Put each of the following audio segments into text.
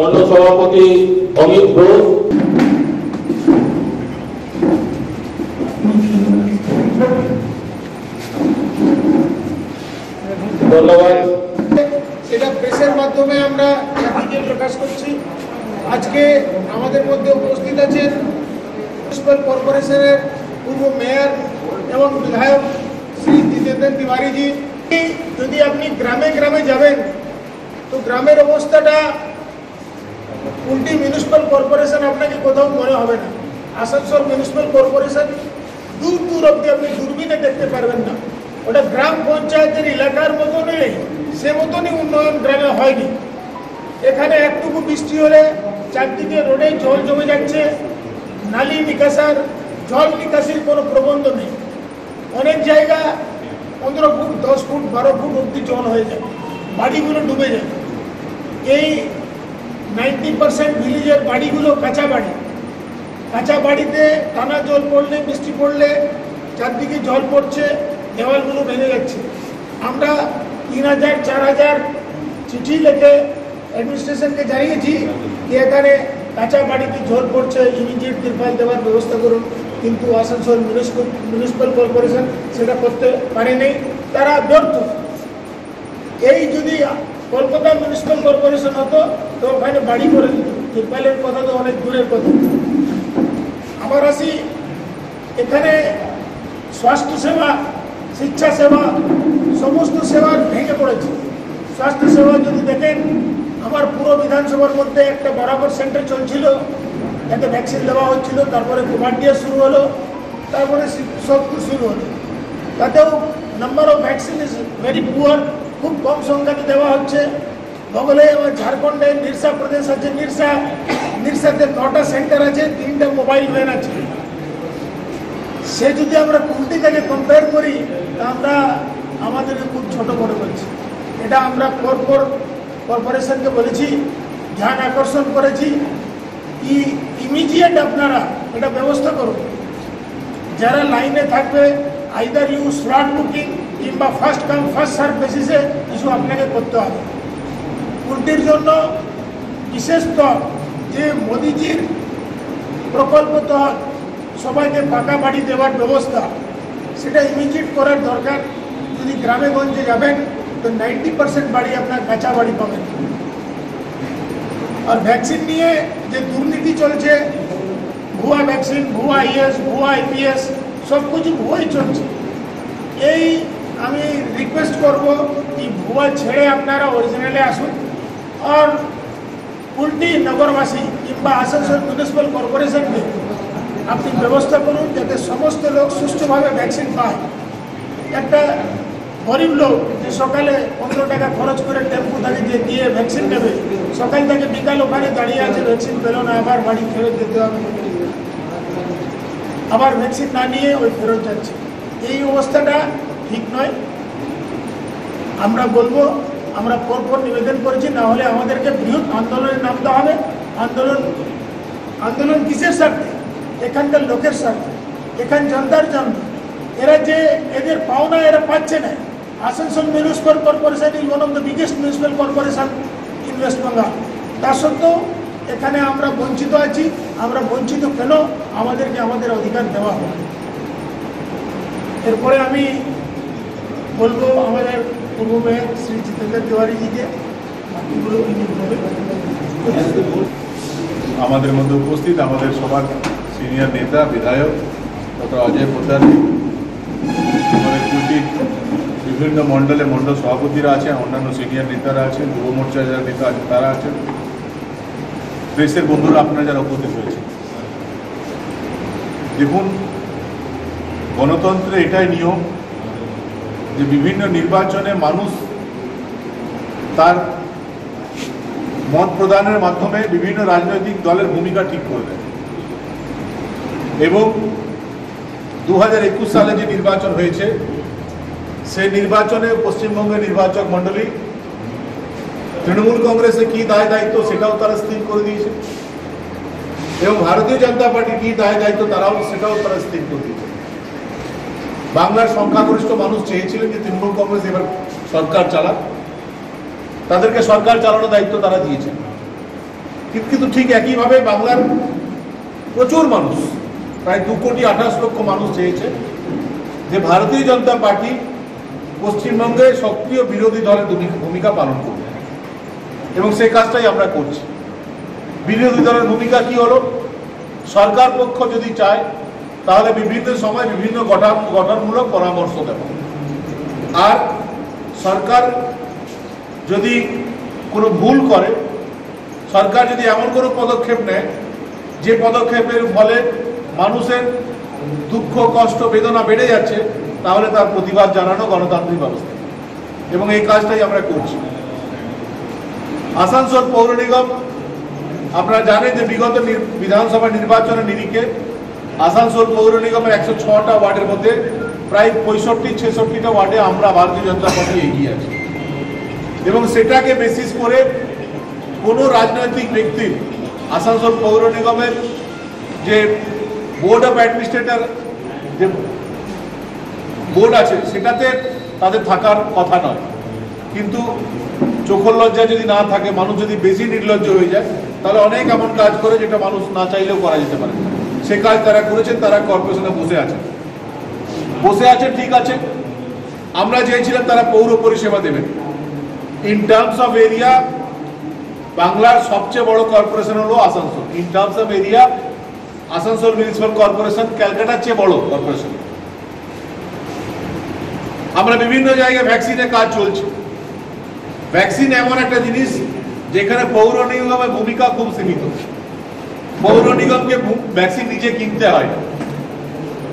মন্ডল সভাপতি অমিত ঘোষ সেটা মাধ্যমে আমরা প্রকাশ করছি। আজকে আমাদের মধ্যে উপস্থিত কর্পোরেশনের পূর্ব এবং যদি আপনি গ্রামে গ্রামে যাবেন, তো গ্রামের অবস্থাটা উল্টি মিউনিসিপ্যাল কর্পোরেশন আপনাকে কোথাও মনে হবে না। আসানসোল মিউনিসিপ্যাল কর্পোরেশন দূর দূর অব্দি আপনি দূরবীনে দেখতে পারবেন না। ওটা গ্রাম পঞ্চায়েতের এলাকার মতো নেই সে মতনই উন্নয়ন গ্রামে হয়নি। এখানে একটুকু বৃষ্টি হলে চারদিকে রোডে জল জমে যাচ্ছে, নালি নিকাশার, জল নিকাশির কোনো প্রবন্ধ নেই। অনেক জায়গা পনেরো ফুট, দশ ফুট, বারো ফুট অব্দি জল হয়ে যায়, বাড়িগুলো ডুবে যায়। এই নাইনটি পার্সেন্ট ভিলেজের বাড়িগুলো কাঁচা বাড়ি। কাঁচা বাড়িতে টানা জল পড়লে, বৃষ্টি পড়লে, চারদিকে জল পড়ছে, দেওয়ালগুলো ভেঙে যাচ্ছে। আমরা তিন হাজার, চার হাজার চিঠি লিখে অ্যাডমিনিস্ট্রেশনকে জানিয়েছি যে এখানে কাঁচা বাড়িতে জল পড়ছে ইমিডিয়েট তিরপাল দেওয়ার ব্যবস্থা করুন। কিন্তু আসানসোল মিউনিসিপাল মিউনিসিপ্যাল কর্পোরেশন সেটা করতে পারেনি। তারা ব্যর্থ। এই যদি কলকাতা মিউনিসিপ্যাল কর্পোরেশন হতো তো ওখানে বাড়ি করে দিত কথা তো অনেক দূরের কথা। আবার আসি, এখানে স্বাস্থ্য সেবা, শিক্ষা সেবা, সমস্ত সেবা ভেঙে পড়েছে। স্বাস্থ্য সেবা যদি দেখেন, আমার পুরো বিধানসভার মধ্যে একটা বরাবর সেন্টার চলছিল। এতে ভ্যাকসিন দেওয়া হচ্ছিল, তারপরে কুমারডিয়া শুরু হলো, তারপরে সব শুরু হলো। তাতেও number of vaccine is very poor খুব কম সংখ্যাতে দেওয়া হচ্ছে। আমার ঝাড়খণ্ডে নিরসা প্রদেশ আছে, নিরসা, নিরসাতে নটা সেন্টার আছে, তিনটা মোবাইল ভ্যান আছে। সে যদি আমরা কুলটি থেকে কম্পেয়ার করি, তা আমরা আমাদেরকে খুব ছোট করে বলছি। এটা আমরা কর্পোর কর্পোরেশনকে বলেছি, ধ্যান আকর্ষণ করেছি। কি ইমিডিয়েট আপনারা এটা ব্যবস্থা করুন। যারা লাইনে থাকবে আইদার ইউ স্লট বুকিং কিংবা ফার্স্ট কাম ফার্স্ট সার্ভ বেসিসে কিছু আপনাকে করতে হবে। কুলটির জন্য বিশেষ তর যে মোদিজির প্রকল্প তহত সবাইকে পাকা বাড়ি দেওয়ার ব্যবস্থা, সেটা ইমিডিয়েট করার দরকার। যদি গ্রামে গঞ্জে যাবেন, তো নাইনটি পার্সেন্ট বাড়ি আপনার কাঁচা বাড়ি পাবেন। আর ভ্যাকসিন নিয়ে যে দুর্নীতি চলছে, ভুয়া ভ্যাকসিন ভুয়া ইএস ভুয়া আইপিএস সব কিছু ভুয়াই চলছে। এই আমি রিকোয়েস্ট করব কি ভুয়া ছেড়ে আপনারা অরিজিনালে আসুন। আর উল্টি নগরবাসী কিংবা আসানসোল মিউনিসিপ্যাল কর্পোরেশনকে আপনি ব্যবস্থা করুন যাতে সমস্ত লোক সুষ্ঠুভাবে ভ্যাকসিন পায়। একটা গরিব লোক যে সকালে পনেরো টাকা খরচ করে টেম্পু তাকে যে দিয়ে ভ্যাকসিন নেবে, সকাল থেকে বিকাল ওখানে দাঁড়িয়ে আছে ভ্যাকসিন পেল না, আবার বাড়ি ফেরত যেতে হবে। আবার ভ্যাকসিন না নিয়ে ওই ফেরত যাচ্ছে। এই অবস্থাটা ঠিক নয়। আমরা বলব আমরা পরপর নিবেদন করেছি, না হলে আমাদেরকে বৃহৎ আন্দোলনে নামতে হবে। আন্দোলন আন্দোলন কিসের স্বার্থে? এখানকার লোকের স্বার্থে। এখান জনতার জন্য। এরা যে এদের পাওনা এরা পাচ্ছে না। Asansol municipal corporation is one of the biggest municipal corporation in West Bengal তা সত্ত্বেও এখানে আমরা বঞ্চিত আছি। আমরা বঞ্চিত কেন? আমাদেরকে আমাদের অধিকার দেওয়া হবে। এরপরে আমি বলব আমাদের পূর্ব তিওয়ারিজিকে বাকিগুলো ইনি আমাদের মধ্যে উপস্থিত আমাদের সবার সিনিয়র নেতা, বিধায়ক, ডক্টর অজয় পোদ্দার আমাদের কুটির বিভিন্ন মণ্ডলে মণ্ডল সভাপতিরা আছেন, অন্যান্য সিনিয়র নেতারা আছেন, যুব মোর্চার যারা নেতা আছেন, তারা আছেন। প্রেসের বন্ধুরা আপনারা যারা উপস্থিত হয়েছে দেখুন, গণতন্ত্রে এটাই নিয়ম যে বিভিন্ন নির্বাচনে মানুষ তার মত প্রদানের মাধ্যমে বিভিন্ন রাজনৈতিক দলের ভূমিকা ঠিক করে দেয় এবং দু হাজার একুশ সালে যে নির্বাচন হয়েছে, সেই নির্বাচনে পশ্চিমবঙ্গের নির্বাচক মণ্ডলী তৃণমূল কংগ্রেসে কি দায় দায়িত্ব সেটাও তারা স্থির করে দিয়েছে। এবং ভারতীয় জনতা পার্টি কি দায় দায়িত্ব তারাও সেটাও তারা স্থির করে দিয়েছে। বাংলার সংখ্যাগরিষ্ঠ মানুষ চেয়েছিলেন যে তৃণমূল কংগ্রেস এবার সরকার চালাক। তাদেরকে সরকার চালানোর দায়িত্ব তারা দিয়েছেন। কিন্তু ঠিক একইভাবে বাংলার প্রচুর মানুষ, প্রায় দু কোটি আঠাশ লক্ষ মানুষ চেয়েছে যে ভারতীয় জনতা পার্টি পশ্চিমবঙ্গে সক্রিয় বিরোধী দলের ভূমিকা পালন করবে। এবং সেই কাজটাই আমরা করছি। বিরোধী দলের ভূমিকা কি হলো? সরকার পক্ষ যদি চায় তাহলে বিভিন্ন সময় বিভিন্ন গঠন, গঠনমূলক পরামর্শ দেব। আর সরকার যদি কোনো ভুল করে, সরকার যদি এমন কোনো পদক্ষেপ নেয়, যে পদক্ষেপের ফলে মানুষের দুঃখ, কষ্ট, বেদনা বেড়ে যাচ্ছে, তাহলে তার প্রতিবাদ জানানো গণতান্ত্রিক ব্যবস্থা। এবং এই কাজটাই আমরা করছি। আসানসোল পৌর নিগম, আপনারা জানেন যে বিগত বিধানসভা নির্বাচনের নিরিখে আসানসোল পৌর নিগমের একশো ছটা ওয়ার্ডের মধ্যে প্রায় পঁয়ষট্টি, ছেষট্টিটা ওয়ার্ডে আমরা ভারতীয় জনতা পার্টি এগিয়ে আছি। এবং সেটাকে বেসিস করে কোনো রাজনৈতিক ব্যক্তির আসানসোল পৌর নিগমের যে বোর্ড অফ অ্যাডমিনিস্ট্রেটর যে বোর্ড আছে, সেটাতে তাদের থাকার কথা নয়। কিন্তু চোখর লজ্জা যদি না থাকে, মানুষ যদি বেশি নির্লজ্জ হয়ে যায়, তাহলে অনেক এমন কাজ করে যেটা মানুষ না চাইলেও করা যেতে পারে। সে কাজ তারা করেছেন, তারা কর্পোরেশনে বসে আছেন বসে আছে, ঠিক আছে। আমরা চেয়েছিলাম তারা পৌর পরিষেবা দেবেন। ইন টার্মস অফ এরিয়া বাংলার সবচেয়ে বড় কর্পোরেশন হলো Asansol. In terms of area Asansol municipal corporation ক্যালকাটার চেয়ে বড় কর্পোরেশন। আমরা বিভিন্ন জায়গায় ভ্যাকসিনের কাজ চলছে। ভ্যাকসিন এমন একটা জিনিস, যেখানে পৌর নিগমের ভূমিকা খুব সীমিত। পৌর নিগমকে ভ্যাকসিন নিজে কিনতে হয়।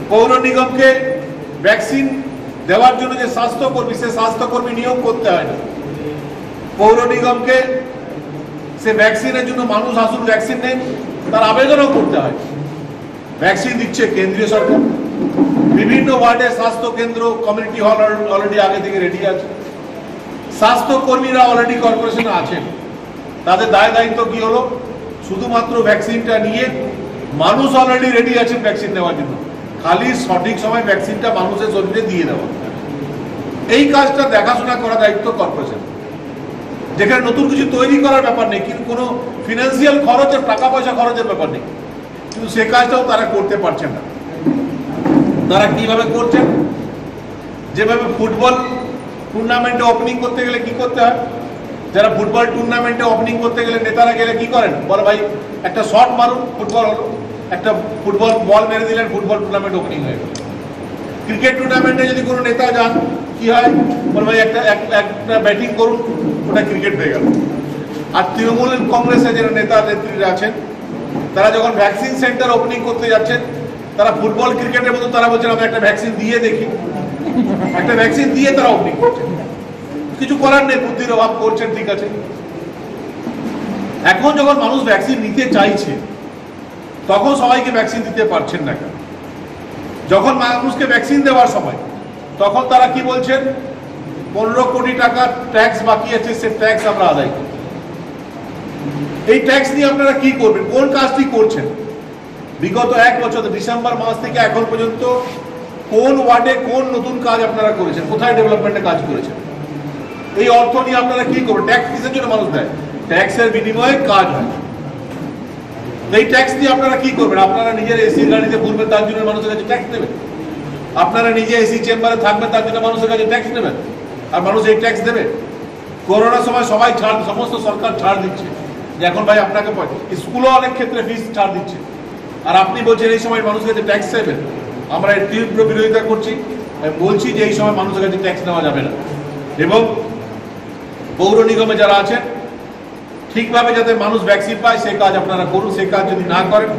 পৌর নিগমকে ভ্যাকসিন দেওয়ার জন্য যে স্বাস্থ্যকর্মী, সে স্বাস্থ্যকর্মী নিয়োগ করতে হয় না। পৌর নিগমকে সে ভ্যাকসিনের জন্য মানুষ আসুন ভ্যাকসিন নেন, তার আবেদনও করতে হয়। ভ্যাকসিন দিচ্ছে কেন্দ্রীয় সরকার। বিভিন্ন ওয়ার্ডে স্বাস্থ্য কেন্দ্র কমিউনিটি হল অলরেডি আগে থেকে রেডি আছে। স্বাস্থ্যকর্মীরা অলরেডি কর্পোরেশনে আছেন। তাদের দায় দায়িত্ব কি হলো? শুধুমাত্র ভ্যাকসিনটা নিয়ে মানুষ অলরেডি রেডি আছে ভ্যাকসিন নেওয়ার জন্য। খালি সঠিক সময় ভ্যাকসিনটা মানুষের শরীরে দিয়ে দেওয়া। এই কাজটা দেখাশোনা করার দায়িত্ব কর্পোরেশন যেখানে নতুন কিছু তৈরি করার ব্যাপার নেই, কিন্তু কোনো ফিনান্সিয়াল খরচের টাকা পয়সা খরচের ব্যাপার নেই। কিন্তু সে কাজটাও তারা করতে পারছেন না। তারা কীভাবে করছেন যেভাবে ফুটবল টুর্নামেন্টে ওপেনিং করতে গেলে কি করতে হয়? যারা ফুটবল টুর্নামেন্টে ওপেনিং করতে গেলে নেতারা গেলে কি করেন? বল ভাই, একটা শট মারুন ফুটবল হলো। একটা ফুটবল বল মেরে দিলেন, ফুটবল টুর্নামেন্ট ওপেনিং হয়ে গেল। ক্রিকেট টুর্নামেন্টে যদি কোনো নেতা যান, কি হয়? বলে ভাই, একটা একটা ব্যাটিং করুন, ওটা ক্রিকেট হয়ে গেল। আর তৃণমূল কংগ্রেসের যারা নেতা নেত্রীরা আছেন, তারা যখন ভ্যাকসিন সেন্টার ওপেনিং করতে যাচ্ছেন, তারা ফুটবল ক্রিকেটের মতো, তারা বলছেন আমি একটা ভ্যাকসিন দিয়ে দেখি। একটা ভ্যাকসিন দিয়ে তারা ওপেনিং করছেন কিছু করার নেই, বুদ্ধির অভাব করছেন, ঠিক আছে। এখন যখন মানুষ ভ্যাকসিন নিতে চাইছে তখন সবাইকে ভ্যাকসিন দিতে পারছেন না কেন? যখন মানুষকে ভ্যাকসিন দেওয়ার সময়, তখন তারা কি বলছেন? পনেরো কোটি টাকা ট্যাক্স বাকি আছে, সে ট্যাক্স আমরা আদায় করি এই ট্যাক্স নিয়ে আপনারা কি করবেন? কোন কাজটি করছেন? বিগত এক বছর, ডিসেম্বর মাস থেকে এখন পর্যন্ত কোন ওয়ার্ডে কোন নতুন কাজ আপনারা করেছেন? কোথায় ডেভেলপমেন্টে কাজ করেছেন? এই অর্থ নিয়ে আপনারা কি করবেন? ট্যাক্স কিসের জন্য মানুষ দেয়? ট্যাক্সের বিনিময়ে কাজ হয়। এই ট্যাক্স দিয়ে আপনারা কি করবেন? আপনারা নিজের এসি গাড়িতে ঘুরবেন তার জন্য মানুষের কাছে ট্যাক্স দেবেন আপনারা নিজে এসি চেম্বারে থাকবেন তার জন্য মানুষের কাছে ট্যাক্স নেবেন। আর মানুষ এই ট্যাক্স দেবে। করোনার সময় সবাই ছাড়, সমস্ত সরকার ছাড় দিচ্ছে। যে এখন ভাই আপনাকে স্কুলও অনেক ক্ষেত্রে ফিস ছাড় দিচ্ছে। আর আপনি বলছেন এই সময় মানুষের কাছে ট্যাক্স চাইবেন আমরা এর তীব্র বিরোধিতা করছি। বলছি যে এই সময় মানুষের কাছে ট্যাক্স নেওয়া যাবে না। এবং পৌর নিগমে যারা আছেন ঠিকভাবে যাতে মানুষ ভ্যাকসিন পায়, সেই কাজ আপনারা করুন। সে কাজ যদি না করেন,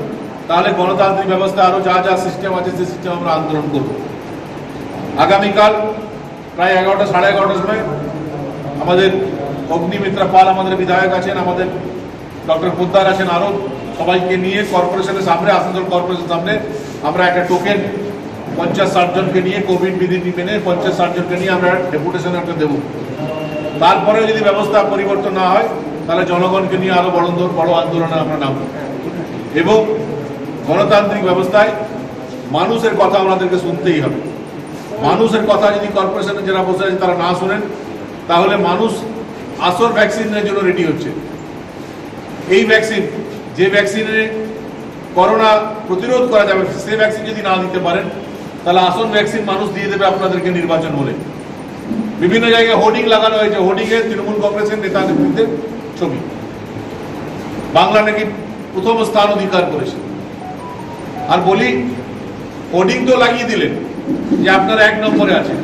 তাহলে গণতান্ত্রিক ব্যবস্থা আরও যা যা সিস্টেম আছে সে সিস্টেম আমরা আন্দোলন করব। আগামীকাল প্রায় এগারোটা, সাড়ে এগারোটার সময় আমাদের অগ্নিমিত্রা পাল আমাদের বিধায়ক আছেন, আমাদের ডক্টর পোদ্দার আছেন আরও সবাইকে নিয়ে কর্পোরেশনের সামনে, আসানসোল কর্পোরেশনের সামনে আমরা একটা টোকেন পঞ্চাশ জনকে নিয়ে কোভিড বিধি মেনে পঞ্চাশ জনকে নিয়ে আমরা ডেপুটেশন একটা দেবো। তারপরে যদি ব্যবস্থা পরিবর্তন না হয় তাহলে জনগণকে নিয়ে আরও বড় বড় আন্দোলনে আমরা নামব। এবং গণতান্ত্রিক ব্যবস্থায় মানুষের কথা আমাদেরকে শুনতেই হবে। মানুষের কথা যদি কর্পোরেশনে যারা বসে আছে তারা না শোনেন, তাহলে মানুষ আসল ভ্যাকসিনের জন্য রেডি হচ্ছে। এই ভ্যাকসিন যে ভ্যাকসিনে করোনা প্রতিরোধ করা যাবে, সে ভ্যাকসিন যদি না দিতে পারেন, তাহলে আসল ভ্যাকসিন মানুষ দিয়ে দেবে আপনাদেরকে নির্বাচন বলে। বিভিন্ন জায়গায় হোর্ডিং লাগানো হয়েছে। হোর্ডিংয়ে তৃণমূল কংগ্রেসের নেতাদের বিরুদ্ধে ছবি। বাংলা নাকি প্রথম স্থান অধিকার করেছে। আর বলি, হোর্ডিং তো লাগিয়ে দিলেন যে আপনারা এক নম্বরে আছেন।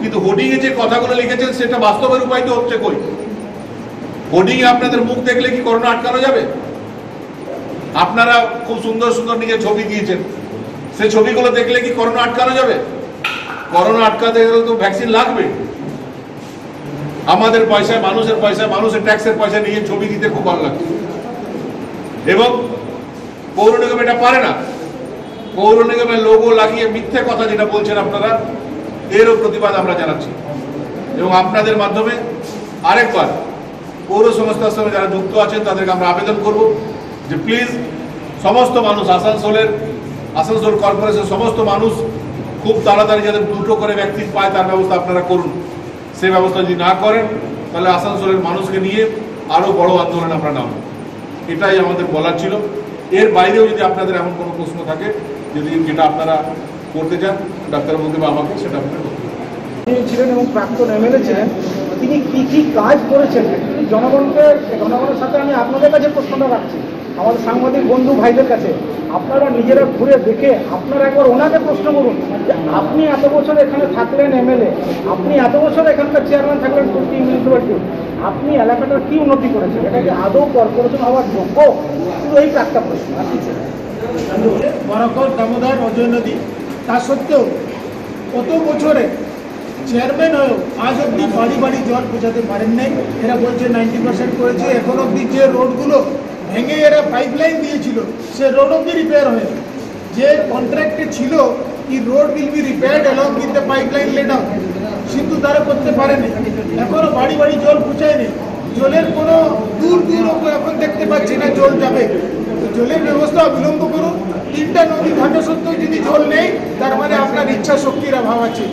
কিন্তু হোর্ডিং এ যে কথাগুলো লিখেছেন, সেটা বাস্তবের উপায় তো হচ্ছে কই? হোর্ডিং এ আপনাদের মুখ দেখলে কি করোনা আটকানো যাবে? আপনারা খুব সুন্দর সুন্দর নিজের ছবি দিয়েছেন। সে ছবিগুলো দেখলে কি করোনা আটকানো যাবে? করোনা আটকাতে গেলে তো ভ্যাকসিন লাগবে। আমাদের পয়সায়, মানুষের পয়সায়, মানুষের ট্যাক্সের পয়সা নিয়ে ছবি দিতে খুব ভালো লাগছে এবং পৌর নিগম এটা পারে না। পৌর নিগমের লোগো লাগিয়ে মিথ্যে কথা যেটা বলছেন আপনারা, এরও প্রতিবাদ আমরা জানাচ্ছি। এবং আপনাদের মাধ্যমে আরেকবার পৌর সংস্থার সঙ্গে যারা যুক্ত আছেন, তাদেরকে আমরা আবেদন করব যে প্লিজ সমস্ত মানুষ, আসানসোলের, আসানসোল কর্পোরেশন সমস্ত মানুষ খুব তাড়াতাড়ি যাতে দুটো করে ব্যক্তি পায়, তার ব্যবস্থা আপনারা করুন। সেই ব্যবস্থা যদি না করেন, তাহলে আসানসোলের মানুষকে নিয়ে আরও বড় আন্দোলন আমরা নামব। এটাই আমাদের বলার ছিল। এর বাইরেও যদি আপনাদের এমন কোনো প্রশ্ন থাকে, যদি যেটা আপনারা করতে চান ডাক্তারবাবুকে বা আমাকে, সেটা আপনারা করতে ছিলেন এবং প্রাক্তন এমএলএ ছিলেন। তিনি কি কি কাজ করেছেন? জনগণকে, জনগণের সাথে আমি আপনাদের কাছে প্রশ্নটা রাখছি। আমাদের সাংবাদিক বন্ধু ভাইদের কাছে, আপনারা নিজেরা ঘুরে দেখে আপনারা একবার ওনাকে প্রশ্ন করুন যে আপনি এত বছর এখানে থাকলেন এমএলএ, আপনি এত বছর এখানকার চেয়ারম্যান থাকলেন টুর্কি মিউনিসিপ্যালিটি আপনি এলাকাটার কি উন্নতি করেছেন? এটা কি আদৌ কর্পোরেশন হওয়ার যোগ্য? শুধু এই একটা প্রশ্ন। বরাকর দামোদর অজয় নদী, তা সত্ত্বেও কত বছরে চেয়ারম্যান হয়েও আজ অব্দি বাড়ি বাড়ি জল বোঝাতে পারেন নাই? এরা বলছে নাইনটি পার্সেন্ট করেছে, এখন অব্দি যে রোডগুলো ভেঙে এরা পাইপলাইন দিয়েছিল, সে রোড অব্দি রিপেয়ার হয় যে কন্ট্রাক্টে ছিল কি road will be repaired along with the pipeline laid out কিন্তু তারা করতে পারেনি। এখনও বাড়ি বাড়ি জল পৌঁছায়নি। জলের কোনো দূর দূর এখন দেখতে পাচ্ছি না জল যাবে। জলের ব্যবস্থা বিলম্ব করুন। তিনটা নদী ঘাটা সত্ত্বেও যদি জল নেই, তার মানে আপনার ইচ্ছা শক্তির অভাব আছে।